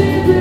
to be